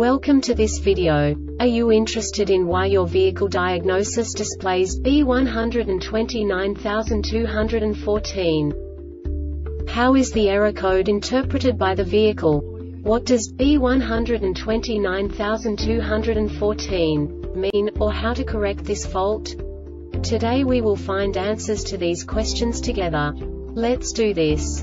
Welcome to this video. Are you interested in why your vehicle diagnosis displays B129214? How is the error code interpreted by the vehicle? What does B129214 mean, or how to correct this fault? Today we will find answers to these questions together. Let's do this.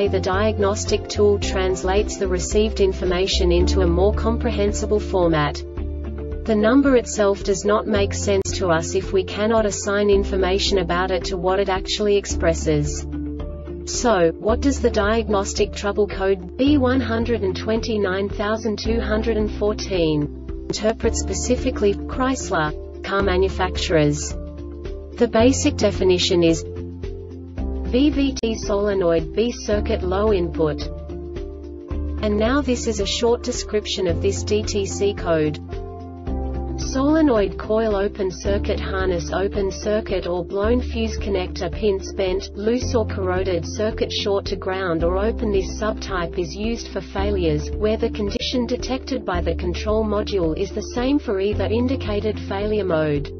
way the diagnostic tool translates the received information into a more comprehensible format. The number itself does not make sense to us if we cannot assign information about it to what it actually expresses. So, what does the diagnostic trouble code B129214 interpret specifically Chrysler car manufacturers? The basic definition is VVT solenoid B circuit low input. And now this is a short description of this DTC code. Solenoid coil open circuit harness open circuit or blown fuse connector pin bent, loose or corroded circuit short to ground or open This subtype is used for failures, where the condition detected by the control module is the same for either indicated failure mode.